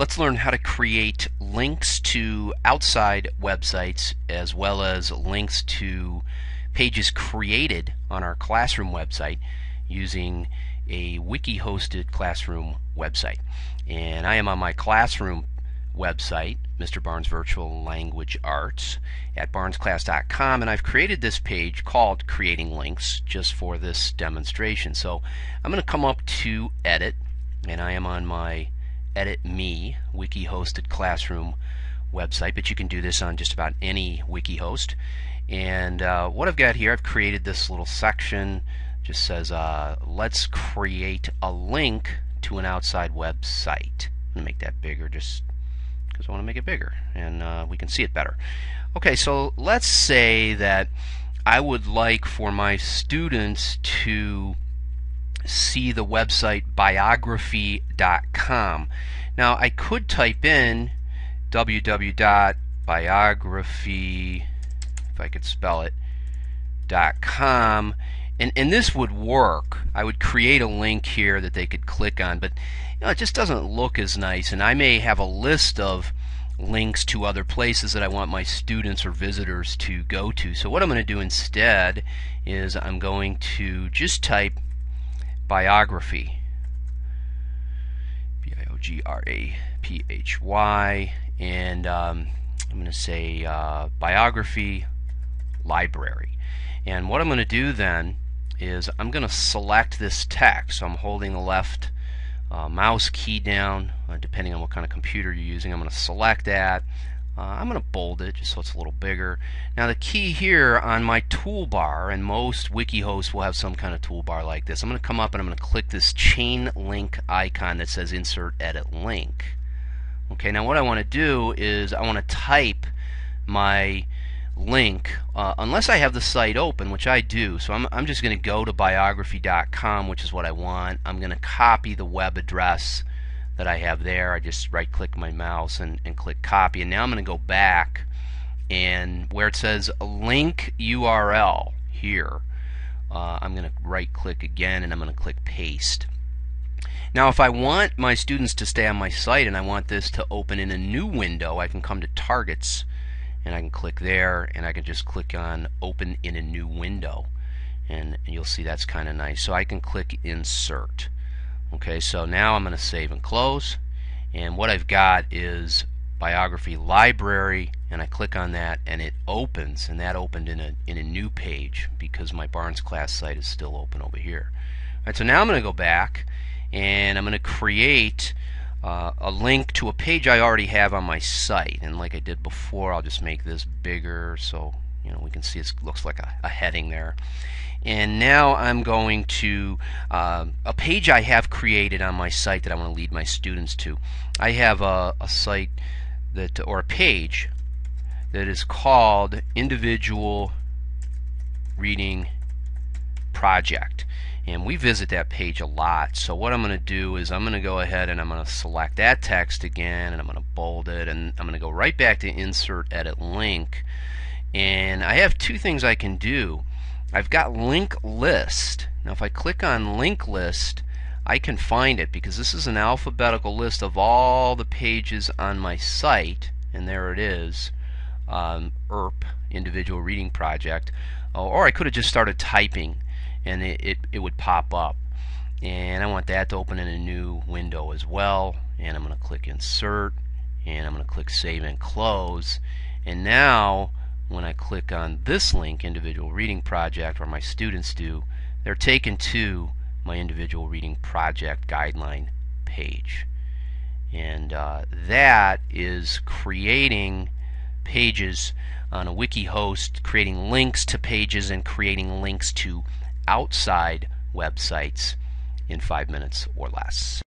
Let's learn how to create links to outside websites as well as links to pages created on our classroom website using a wiki hosted classroom website. And I am on my classroom website, Mr. Barnes Virtual Language Arts, at barnesclass.com, and I've created this page called Creating Links just for this demonstration. So I'm going to come up to Edit, and I am on my EditMe wiki hosted classroom website, but you can do this on just about any wiki host. And uh, what I've got here, I've created this little section, just says, uh, let's create a link to an outside website. I'm make that bigger just because I want to make it bigger and uh, we can see it better. Okay, so let's say that I would like for my students to see the website biography.com. Now I could type in www.biography, if I could spell it, .com, and, and this would work. I would create a link here that they could click on, but you know, it just doesn't look as nice, and I may have a list of links to other places that I want my students or visitors to go to. So what I'm going to do instead is I'm going to just type biography. B I O G R A P H Y. And um, I'm going to say uh, biography library. And what I'm going to do then is I'm going to select this text. So I'm holding the left uh, mouse key down, uh, depending on what kind of computer you're using. I'm going to select that. Uh, I'm going to bold it just so it's a little bigger. Now the key here on my toolbar, and most wiki hosts will have some kind of toolbar like this. I'm going to come up and I'm going to click this chain link icon that says Insert Edit Link. Okay, now what I want to do is I want to type my link uh, unless I have the site open, which I do. So I'm, I'm just going to go to biography.com, which is what I want. I'm going to copy the web address that I have there. I just right click my mouse and, and click copy. And now I'm going to go back and where it says link URL here, uh, I'm going to right click again and I'm going to click paste. Now if I want my students to stay on my site and I want this to open in a new window, I can come to targets and I can click there and I can just click on open in a new window and, and you'll see that's kind of nice. So I can click insert. Okay, so now I'm going to save and close. And what I've got is biography library and I click on that and it opens and that opened in a in a new page because my Barnes class site is still open over here. Alright, so now I'm going to go back and I'm going to create uh, a link to a page I already have on my site and like I did before I'll just make this bigger so you know we can see it looks like a, a heading there and now I'm going to uh, a page I have created on my site that I want to lead my students to. I have a, a site that or a page that is called Individual Reading Project. And we visit that page a lot. So what I'm going to do is I'm going to go ahead and I'm going to select that text again and I'm going to bold it and I'm going to go right back to insert edit link. And I have two things I can do I've got link list. Now if I click on link list, I can find it because this is an alphabetical list of all the pages on my site, and there it is, um, ERP, Individual Reading Project. Oh, or I could have just started typing and it, it, it would pop up. And I want that to open in a new window as well. And I'm going to click Insert, and I'm going to click Save and Close. And now when I click on this link, Individual Reading Project, or my students do, they're taken to my Individual Reading Project guideline page. And uh, that is creating pages on a wiki host, creating links to pages and creating links to outside websites in five minutes or less.